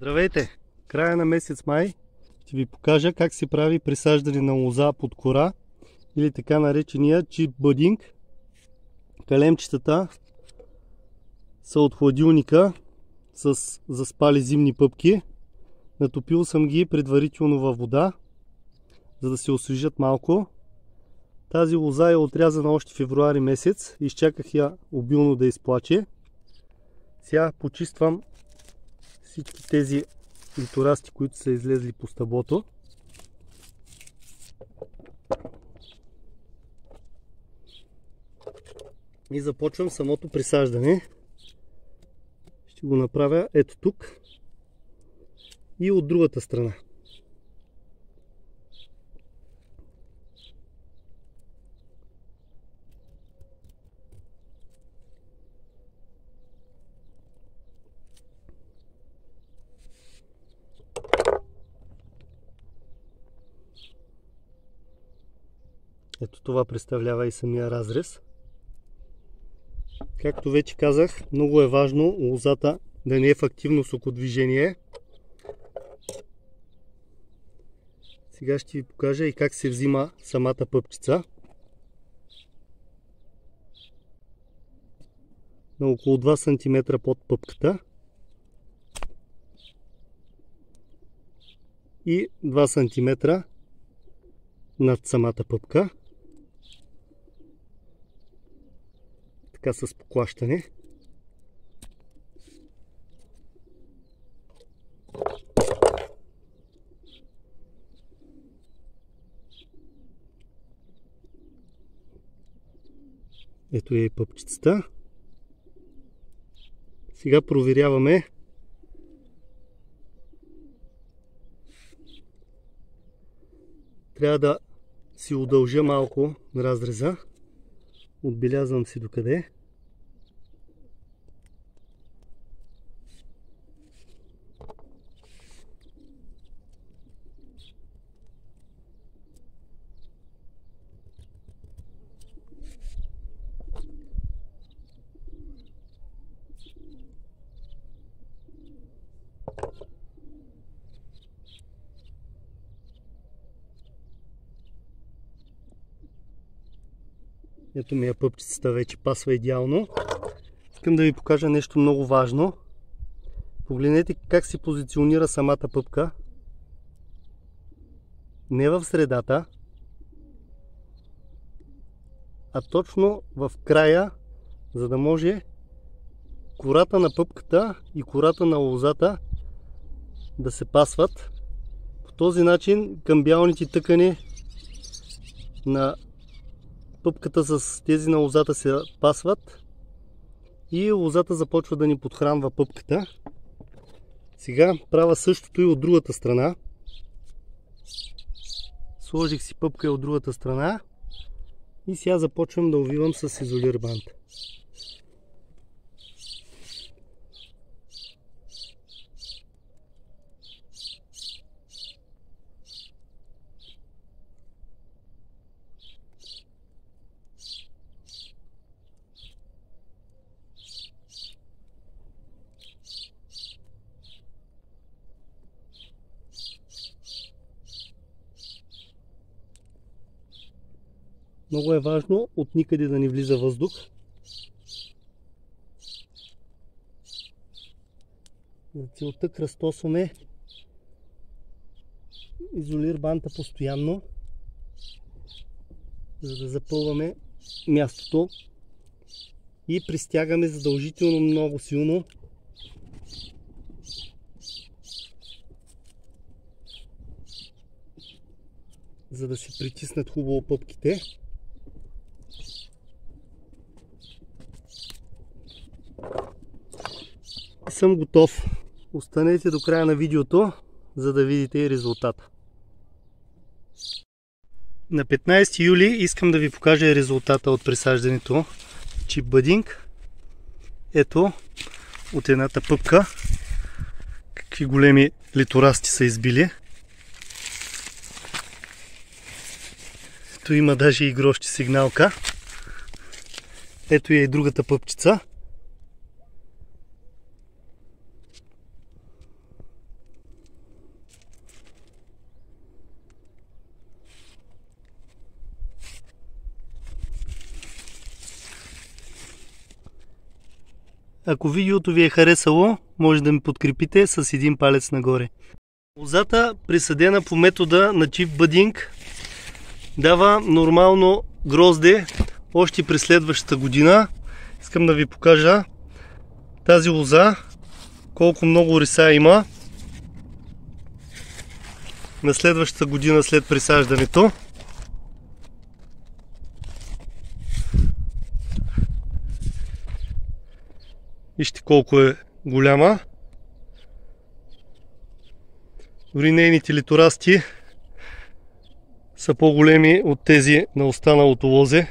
Здравейте! Края на месец май ще ви покажа как се прави присаждане на лоза под кора или така наречения чип бъдинг. Калемчетата са от хладилника с заспали зимни пъпки. Натопил съм ги предварително във вода, за да се освежат малко. Тази лоза е отрязана още февруари месец. Изчаках я обилно да изплаче. Сега почиствам всички тези литорасти, които са излезли по стъбото. И започвам самото присаждане. Ще го направя ето тук и от другата страна. Ето това представлява и самия разрез. Както вече казах, много е важно лозата да не е в активно сокодвижение. Сега ще ви покажа и как се взима самата пъпчица. На около 2 см под пъпката. И 2 см над самата пъпка. Така с поклащане. Ето е и пъпчицата. Сега проверяваме трябва да си удължа малко разреза. Отбелязвам си докъде. Ето ми е пъпчицата вече пасва идеално. Искам да ви покажа нещо много важно. Погледнете как се позиционира самата пъпка. Не в средата, а точно в края, за да може кората на пъпката и кората на лозата да се пасват. По този начин камбиалните тъкани на пъпката с тези на лозата се пасват и лозата започва да ни подхранва пъпката. Сега правя същото и от другата страна. Сложих си пъпка и от другата страна и сега започвам да увивам с изолир бант. Много е важно от никъде да не влиза въздух. За целта кръстосваме изолир банта постоянно, за да запълваме мястото и пристягаме задължително много силно за да се притиснат хубаво пъпките. Съм готов. Останете до края на видеото, за да видите резултата. На 15 юли искам да ви покажа резултата от присаждането чип бъдинг. Ето от едната пъпка какви големи литорасти са избили. Ето има даже и грощи сигналка. Ето е и другата пъпчица. Ако видеото ви е харесало, може да ми подкрепите с един палец нагоре. Лозата, присъдена по метода на чип бъдинг, дава нормално грозде още през следващата година. Искам да ви покажа тази лоза, колко много риса има на следващата година след присаждането. Вижте колко е голяма. Дори нейните литорасти са по-големи от тези на останалото лозе.